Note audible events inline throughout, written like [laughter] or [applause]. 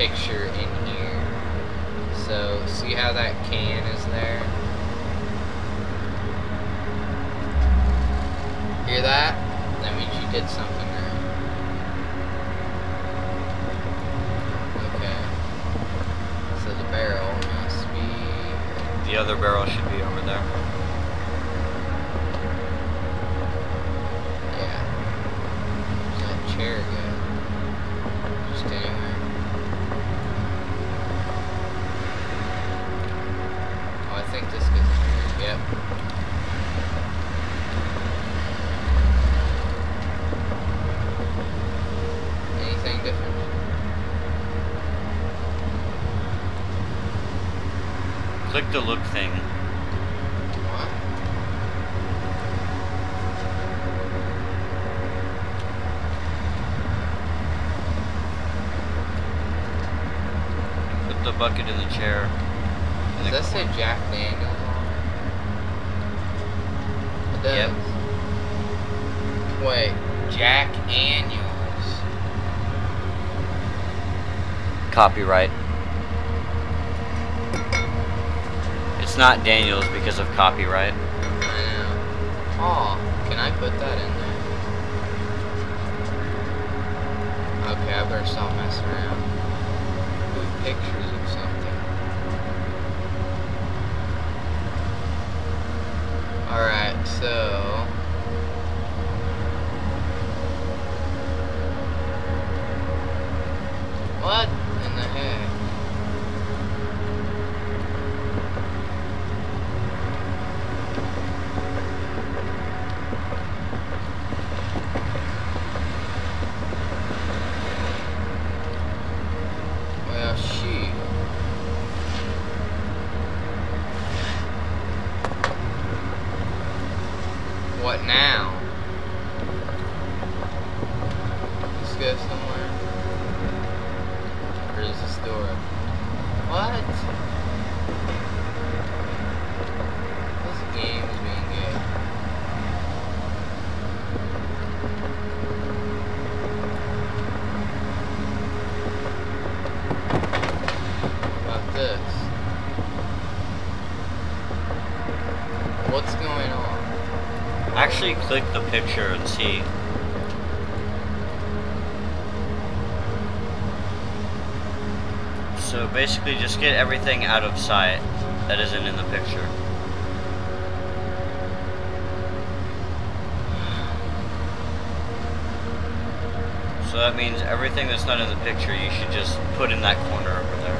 picture in here. So, see how that can is there? Hear that? That means you did something right. Okay. So the barrel must be... The other barrel should be over there. Yeah. Where's that chair go? Just anywhere. Oh, I think this goes in here. Yep. Anything different? Click the look thing. Put the bucket in the chair. Does that say. Jack Daniels on it? Yep. Wait, Jack Daniels. Copyright. It's not Daniels because of copyright. I know. Oh, can I put that in there? Okay, I better stop messing around. Ooh, pictures of something. Alright, so. What in the heck? Well, shoot. What now? Let's go somewhere. Or is this door open? What? This game is being gay. About this. What's going on? Actually, click the picture and see. So basically, just get everything out of sight that isn't in the picture. So that means everything that's not in the picture, you should just put in that corner over there.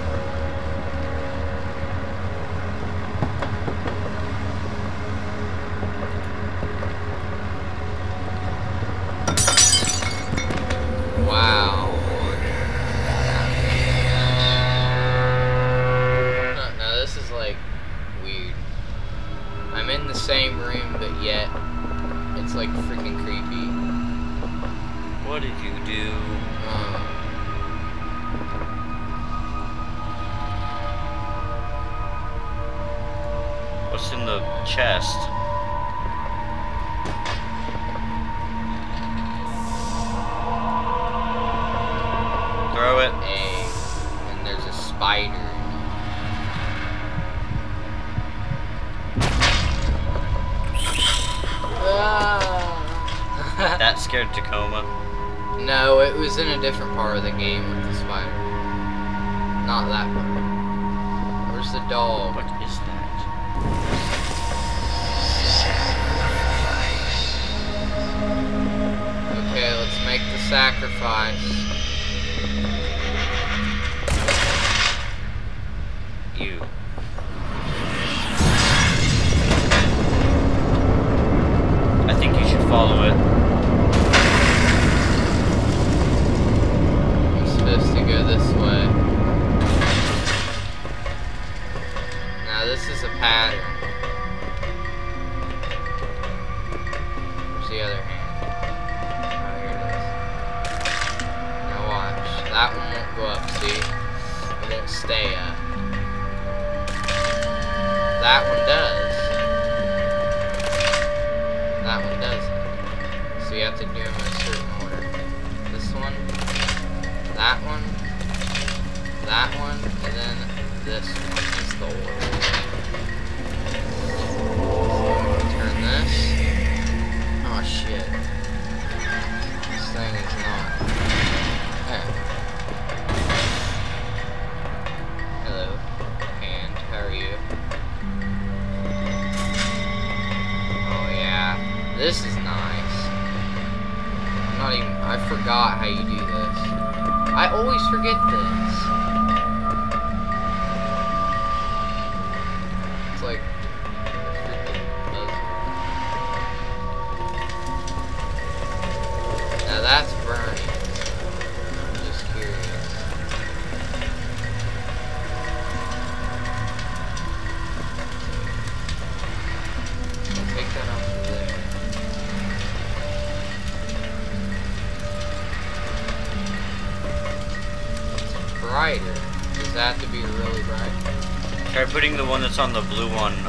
Wow. Huh, Now this is like weird. I'm in the same room, but yet it's like freaking creepy. What did you do? Um, What's in the chest? Not that part. Where's the dog? What is that? Okay, let's make the sacrifice. You. I think you should follow it. I'm supposed to go this way. hand? Where's the other hand? Oh, here it is. Now watch. That one won't go up, see? It won't stay up. That one does. That one doesn't. So you have to do them in a certain order. This one, that one, that one, and then this one is the order. This. Oh shit. This thing is not. There. Hello. And how are you? Oh yeah. This is nice. I'm not even I forgot how you do this. I always forget this. On the blue one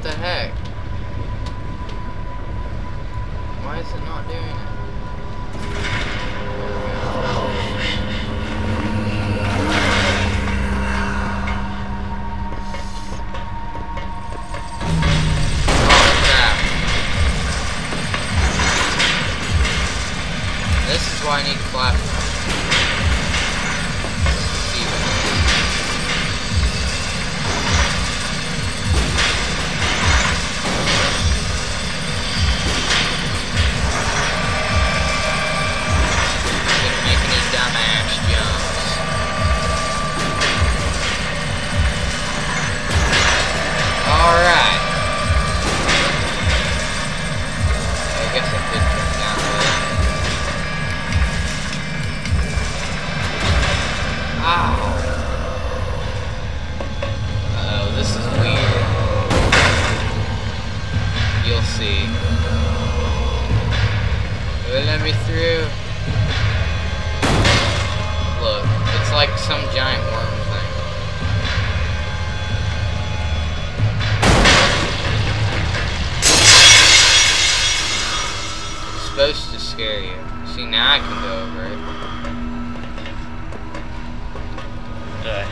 What the heck? Why is it not doing it?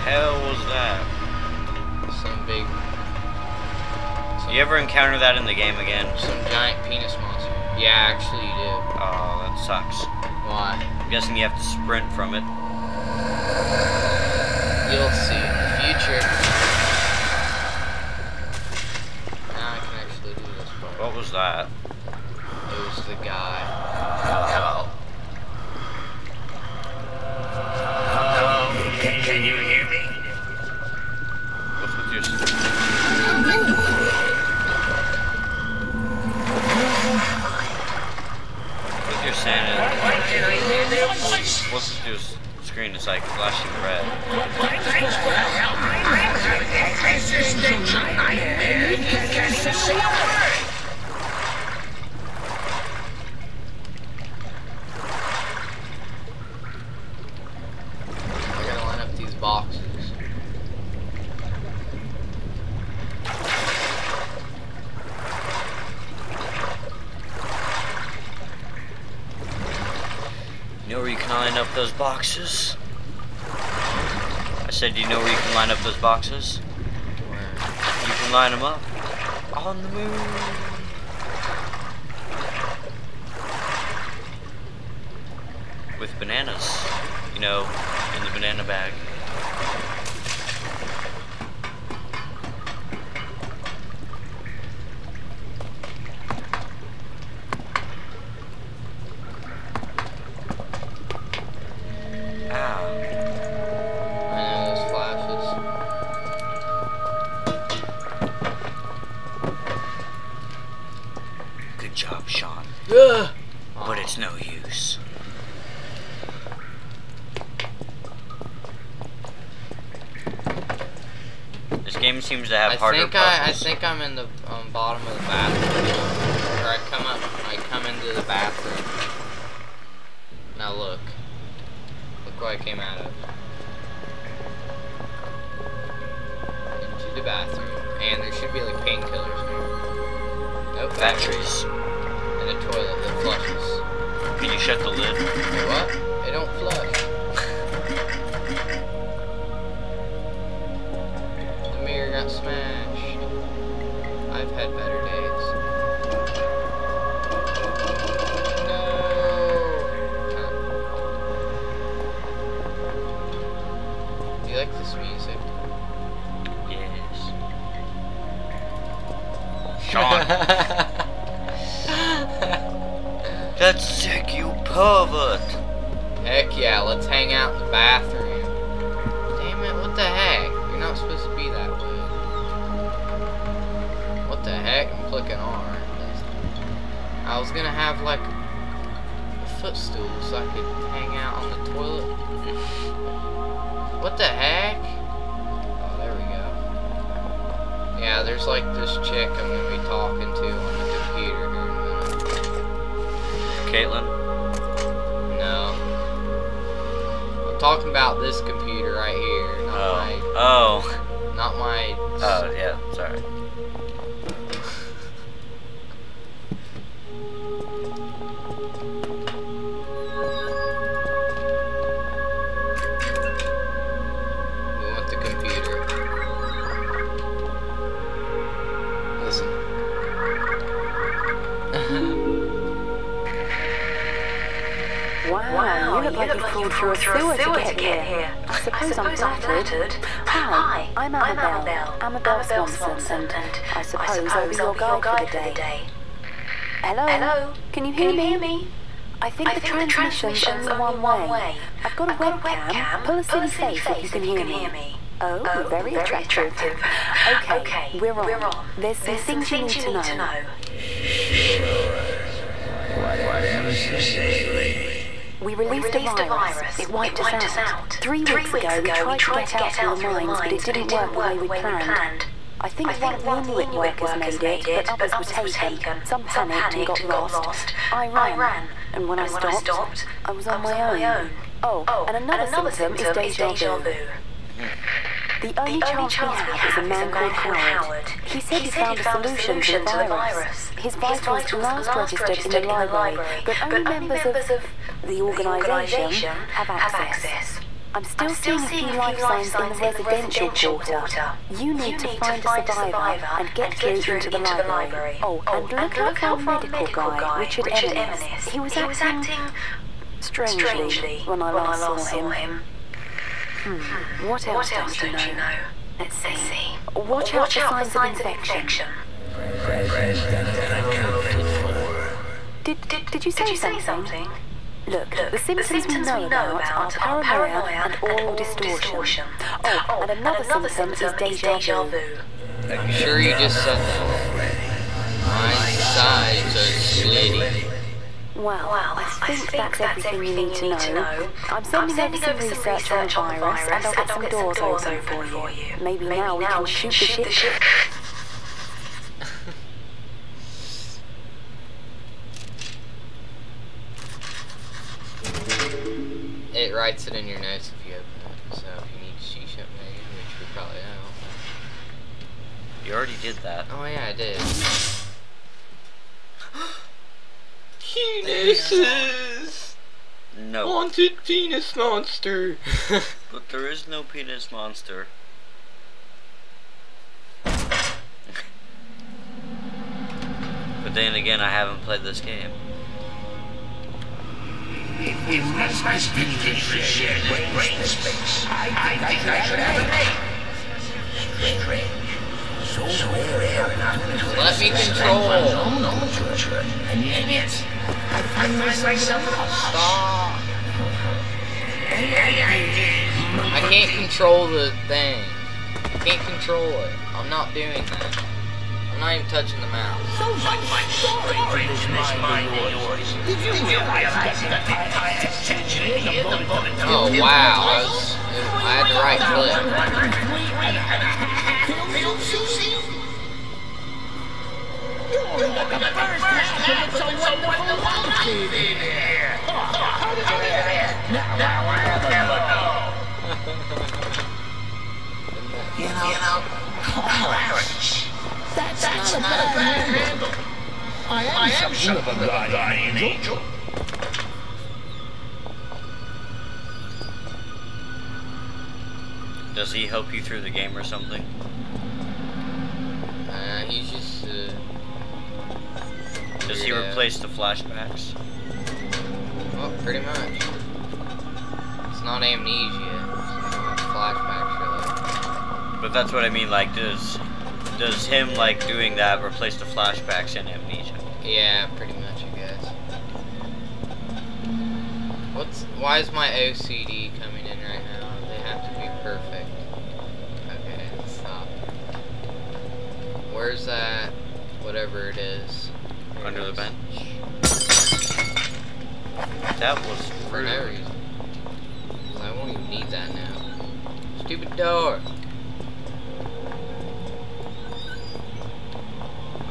Hell was that? Some big. Some, You ever encounter that in the game again? Some giant penis monster. Yeah, actually, you do. Oh, that sucks. Why? I'm guessing you have to sprint from it. You'll see in the future. Now I can actually do this part. What was that? It was the guy. Hello. Hello. Can, can you hear me? What's with your? With your sanity? What's with your s- screen? It's like flashing red gotta line up these boxes. You know where you can line up those boxes? I said, you know where you can line up those boxes? Where? You can line them up on the moon. With bananas, you know, in the banana bag. I, I think I'm in the um, bottom of the bathroom. Or I come up, I come into the bathroom. Now look. Look where I came out of. Into the bathroom. And there should be like painkillers here. Nope, Batteries. And a toilet that flushes. Can you shut the lid? What? It don't flush. Sean. [laughs] That's sick, you pervert. Heck yeah, let's hang out in the bathroom. Damn it, what the heck? You're not supposed to be that way. What the heck? I'm clicking R. I was gonna have like a footstool so I could hang out on the toilet. What the heck? Yeah, there's like this chick I'm gonna be talking to on the computer here in a minute. Caitlin? No. I'm talking about this computer right here, not Oh. my, oh. not my. Oh, yeah, sorry. Crawled through a sewer to get here. I suppose I'm flattered. Hi, I'm Amabel, Amabel Swanson, and I suppose I'll be your guide for the day. Hello? Can you hear me? I think the transmission's only one way. I've got a webcam. Pull a silly face if you can hear me. Oh, oh very attractive. Okay, we're on. There's some things you need to know. Whatever you say, lady. We released, a, virus. It wiped, us, out. Three, weeks ago, we tried, to get out through the mines, but it didn't work the way we planned. I think I think one of the Inuit workers made it, but others were taken. Some panicked and got lost. I ran, and when I stopped, I was on my own. Oh, oh and another symptom is deja vu. The only chance we have is a man called Howard. He said he found a solution to the virus. His vitals were last registered in the library, but only members of the organisation have access. I'm still seeing a few life signs in the residential quarter. You need to find a survivor and get through into the library. Oh, oh and look out for our medical guy, Richard Eminis. He was acting strangely when I last saw him. Hmm. What else, don't, you know? Let's see. Watch, out for signs, of infection. Did, did, did you say, something? Look, the symptoms, we know about are paranoia and aural distortion. Oh, and another, another symptom, is deja vu. Are you sure you just said that? My sides are splitting. Well, I think, that's, everything you need to know. I'm sending, over some research on the virus, and I'll get some doors, open for you. Maybe, now we can shoot the ship. It writes it in your notes if you open it. So if you need to see something, which we probably don't. You already did that. Oh yeah, I did. Penises! No. Haunted penis monster! [laughs] But there is no penis monster. but then again, I haven't played this game. If we must speak this shared brain space, I think I should have a name. Strange. So rare enough to Let me express control. one's own nomenclature, and yet I I myself. Stop. I can't control the thing. I can't control it. I'm not doing that. I'm not even touching the mouse. So much story brings this mind of yours. Did you realize that the entire attention in the moment Oh wow, I, was, I had the right click. You're the first wonderful here. How did you get? Now, I'll never know. You know, Clarence, that's, that's not, a bad handle. I am, I am of a guardian angel. Does he help you through the game or something? Uh, he's just, uh... Does he replace the flashbacks? Well, pretty much. It's not amnesia. Not flashbacks, really. But that's what I mean, like, does does him, like, doing that replace the flashbacks in Amnesia? Yeah, pretty much, I guess. What's... Why is my OCD coming in right now? They have to be perfect. Okay, stop. Where's that... Whatever it is? Under the bench? That was For no. I won't even need that now. Stupid door!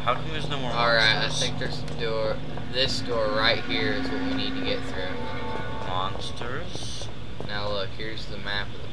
How come there's no more Alright, I think there's a door. This door right here is what we need to get through. Monsters? Now look, here's the map of the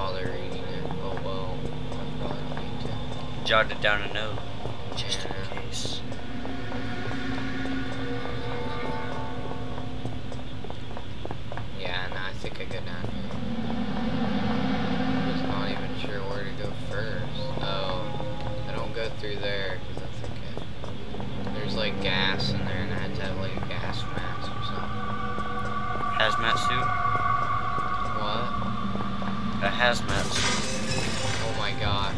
bother reading it. Oh well. I probably don't need to. Jotted down a note. Just in Yeah. case. Yeah, no, I think I go down here. I'm just not even sure where to go first. Oh, I don't go through there because that's okay. There's like gas in there, and I had to have like a gas mask or something. Hazmat suit? A. Oh my god.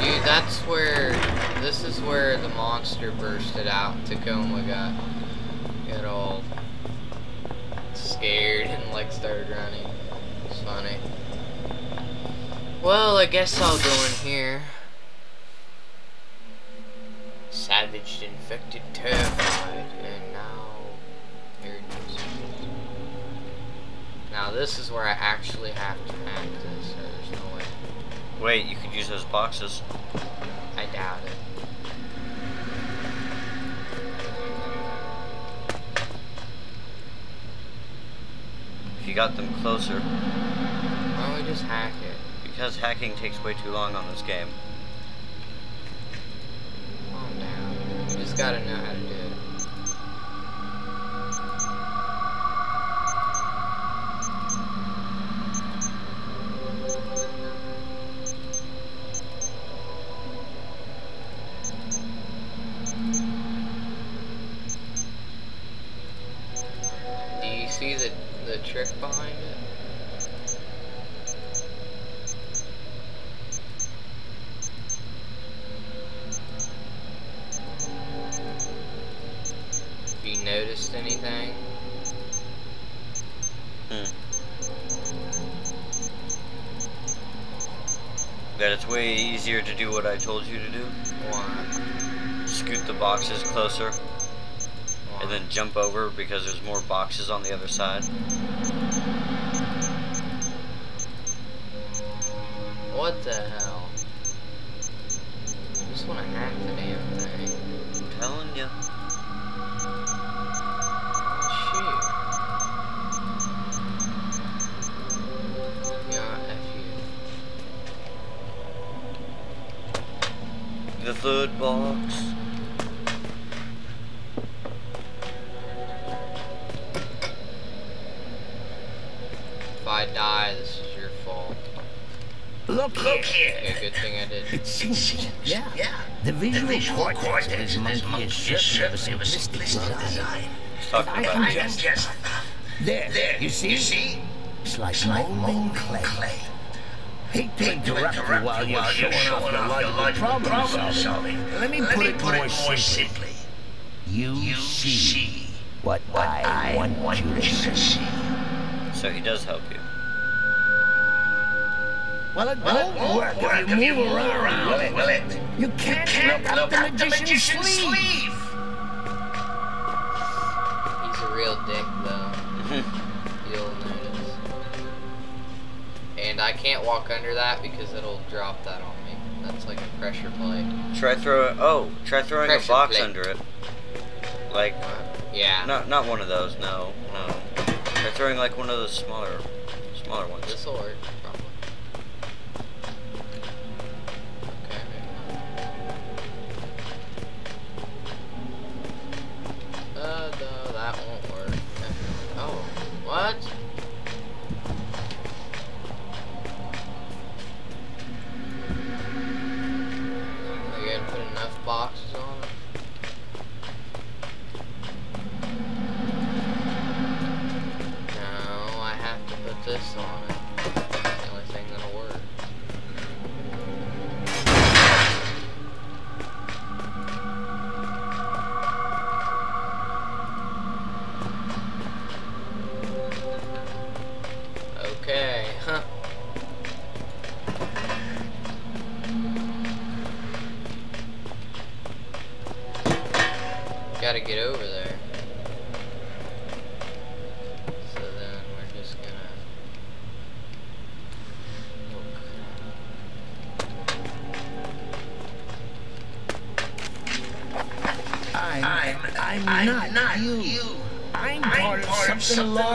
Dude, that's where, this is where the monster bursted out. Tacoma got, got all scared and like started running. It's funny. Well, I guess I'll go in here. Savaged, infected, terrified, and now here it is. Now this is where I actually have to hack Wait, you could use those boxes. I doubt it. If you got them closer. Why don't we just hack it? Because hacking takes way too long on this game. Calm down. You just gotta know how to easier to do what I told you to do. Why? Scoot the boxes closer and then jump over because there's more boxes on the other side. What the hell? I just want to hack the damn thing. I'm telling you. Third box. If I die, this is your fault. Look, Look here. Yeah, good thing I did. It seems, yeah, yeah. The visual, cortex, of this monkey is certainly of a simplistic design. He's talking I can just, just there, there. You see, you see, it's like molding clay. Hate to interrupt you while you're showing off your logical problem solving. Let me put it more simply. You see what I want you to see. So he does help you. Well, it won't work if you move around, will it? You can't look up the magician's sleeve. He's a real dick, can't walk under that because it'll drop that on me. That's like a pressure plate. Try throwing. Oh, try throwing a box plate. under it. Like, Yeah. not not one of those. No, no. Try throwing like one of those smaller, smaller ones. This will work, probably. Okay, maybe not. Uh, no, that won't work. Oh, what? On it. I'm, not,